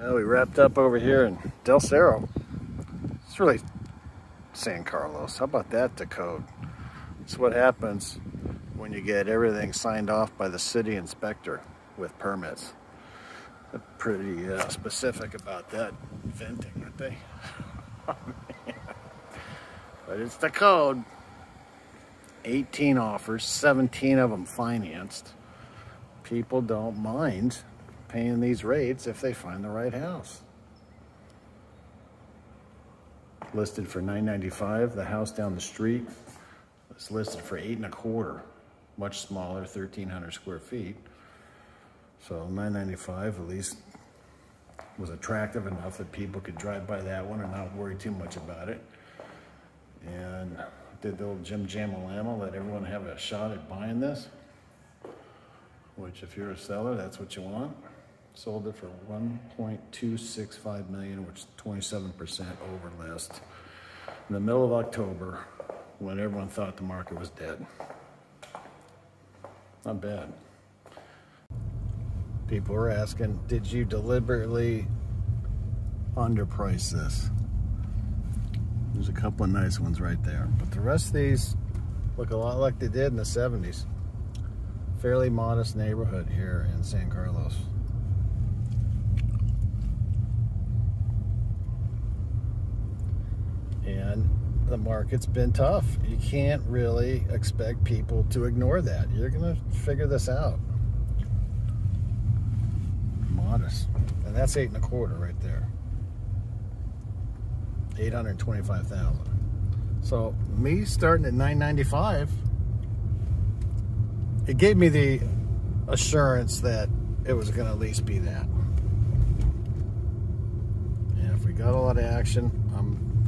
Well, we wrapped up over here in Del Cerro. It's really San Carlos. How about that code? It's what happens when you get everything signed off by the city inspector with permits. They're pretty uh, specific about that venting, aren't they? but it's the code. 18 offers, 17 of them financed. People don't mind paying these rates if they find the right house. Listed for 995. The house down the street is listed for eight and a quarter. Much smaller, 1,300 square feet. So 995 at least was attractive enough that people could drive by that one and not worry too much about it. And did the old Jim Jamalama let everyone have a shot at buying this? Which if you're a seller, that's what you want. Sold it for 1.265 million, which is 27% over list. In the middle of October, when everyone thought the market was dead. Not bad. People were asking, did you deliberately underprice this? There's a couple of nice ones right there. But the rest of these look a lot like they did in the 70s. Fairly modest neighborhood here in San Carlos. The market's been tough. You can't really expect people to ignore that. You're going to figure this out. Modest. And that's eight and a quarter right there. 825,000. So me starting at 995, it gave me the assurance that it was going to at least be that. And if we got a lot of action, I'm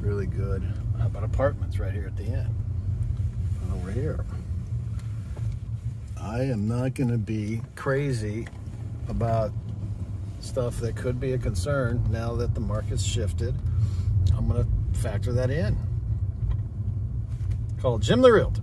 really good. How about apartments right here at the end? Over here. I am not going to be crazy about stuff that could be a concern now that the market's shifted. I'm going to factor that in. Call Jim the Realtor.